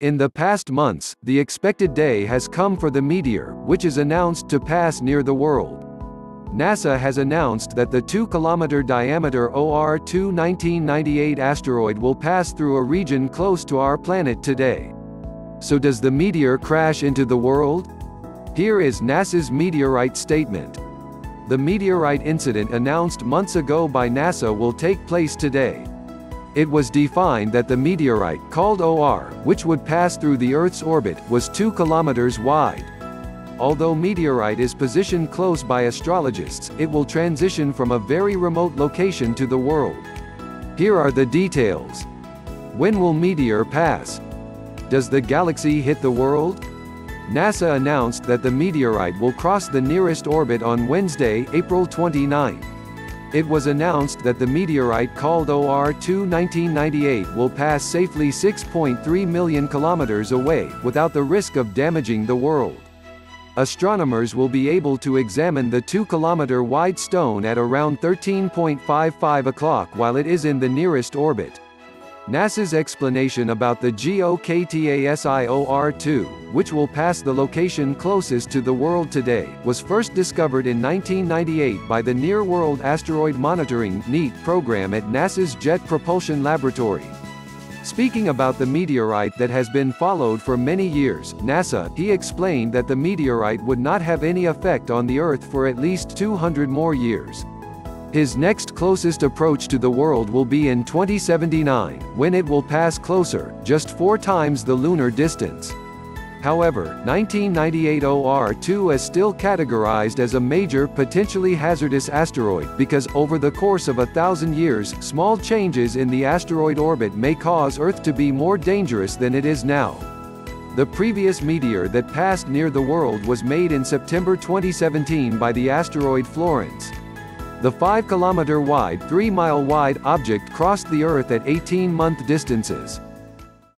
In the past months, the expected day has come for the meteor, which is announced to pass near the world. NASA has announced that the 2-kilometer diameter OR-2 1998 asteroid will pass through a region close to our planet today. So does the meteor crash into the world? Here is NASA's meteorite statement. The meteorite incident announced months ago by NASA will take place today. It was defined that the meteorite, called OR, which would pass through the Earth's orbit, was 2 kilometers wide. Although meteorite is positioned close by astrologists, it will transition from a very remote location to the world. Here are the details. When will meteor pass? Does the galaxy hit the world? NASA announced that the meteorite will cross the nearest orbit on Wednesday, April 29. It was announced that the meteorite called OR-2 1998 will pass safely 6.3 million kilometers away, without the risk of damaging the world astronomers will be able to examine the 2-kilometer wide stone at around 13.55 o'clock while it is in the nearest orbit. NASA's explanation about the GOKTASIOR-2, which will pass the location closest to the world today, was first discovered in 1998 by the Near World Asteroid Monitoring NEAT program at NASA's Jet Propulsion Laboratory. Speaking about the meteorite that has been followed for many years, NASA, he explained that the meteorite would not have any effect on the Earth for at least 200 more years. His next closest approach to the world will be in 2079, when it will pass closer, just four times the lunar distance. However, 1998 OR-2 is still categorized as a major potentially hazardous asteroid because over the course of a thousand years, small changes in the asteroid orbit may cause Earth to be more dangerous than it is now. The previous meteor that passed near the world was made in September 2017 by the asteroid Florence. The 5-kilometer wide 3-mile wide object crossed the Earth at 18-month distances.